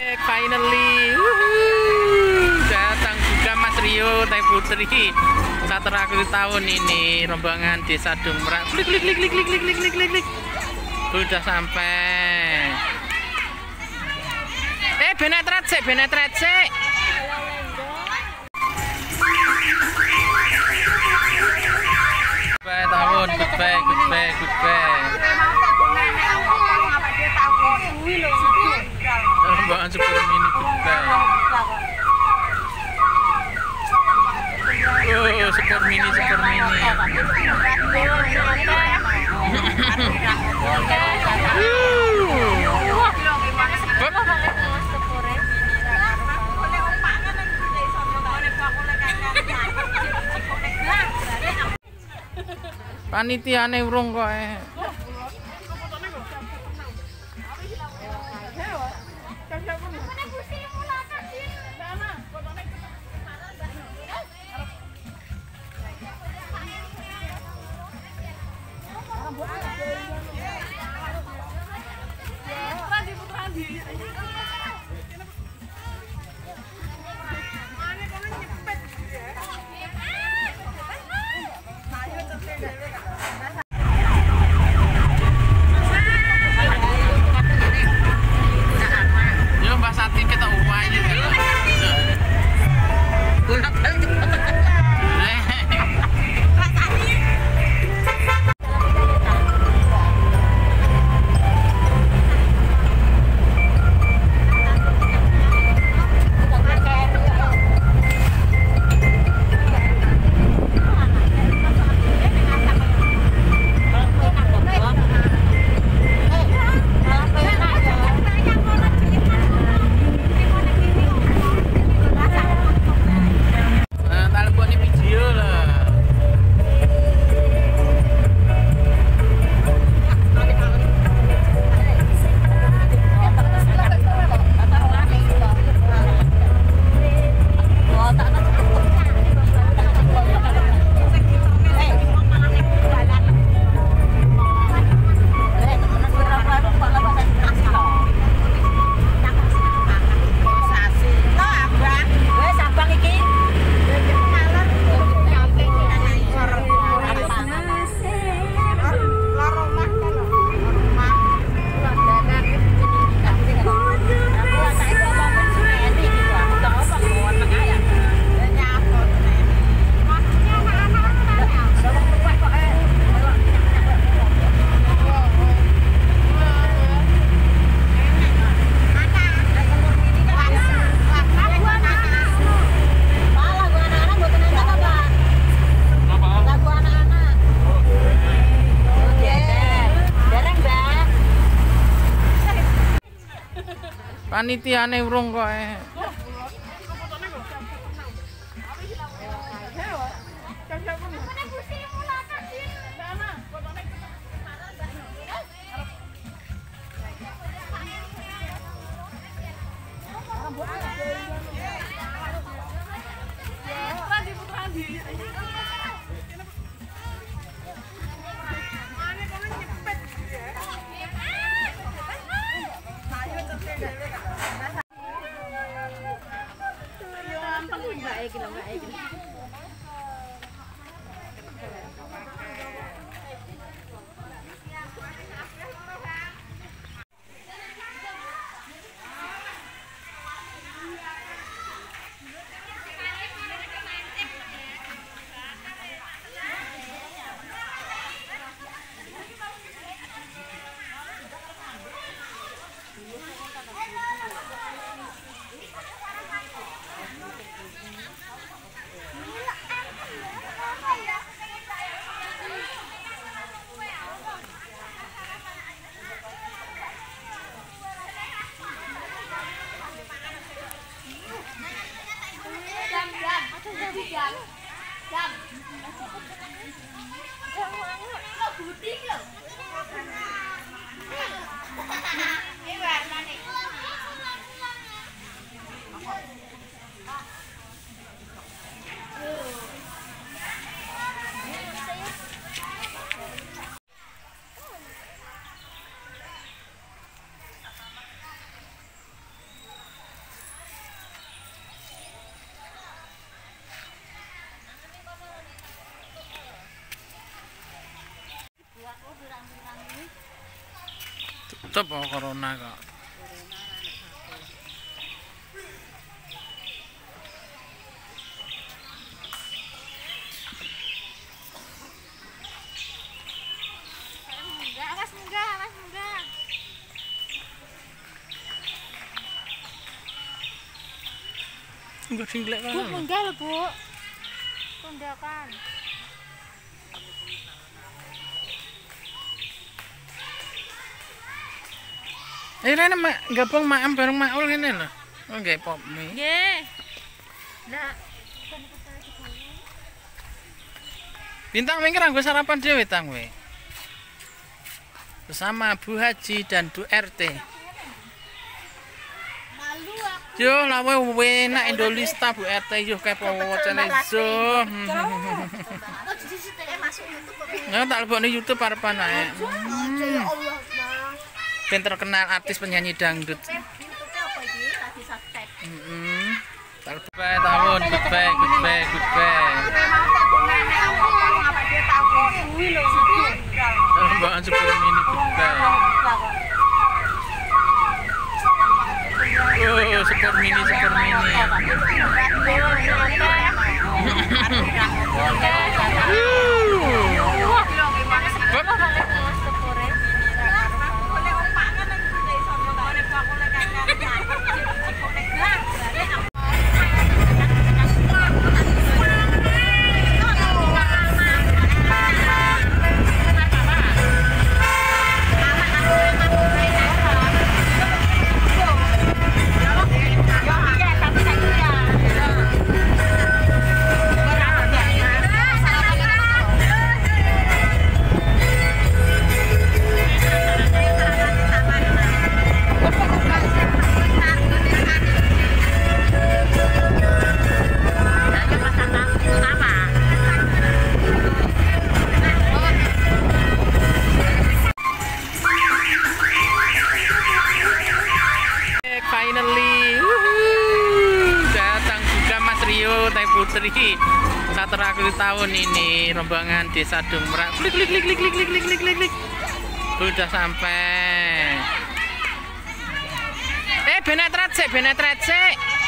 Finally, datang juga Mas Rio Teh Putri. Saat terakhir tahun ini rombongan Desa Dumrak. Klik klik klik klik klik klik klik klik klik. Sudah sampai. Eh, benetret sik, benetret sik. Goodbye tahun, goodbye, goodbye, goodbye. Rombongan sepuluh mini goodbye. Sepur mini, sepur mini. Panitiane urung kok. पानी ती आने उरुंग है। Grab. Grab. tetep oh, corona kok Enggak singlek kan. Bu, enggak lho, Bu. Tundakan. Eh rene mak gabung maem bareng Maul ngene lho. Oh nggih pop mie. Nggih. Nah, Bintang mikir anggo sarapan dhewe tang we. Bersama Bu Haji dan Bu RT. malu aku. Yo lawe enak Indolista Bu RT yo kepo wocene zo. Oh, jadi sih masuk YouTube kok. Ya tak lebokne YouTube arepan ae. Oh, ya Allah. Pinter terkenal artis penyanyi dangdut. Mm -hmm. Tahun, goodbye, goodbye, goodbye. Mbak Ansur ini. Teh Putri. Saat terakhir tahun ini rombongan Desa Dumrak. Klik klik klik klik klik klik klik klik klik klik. Sudah sampai. Eh, benet recek, benet recek.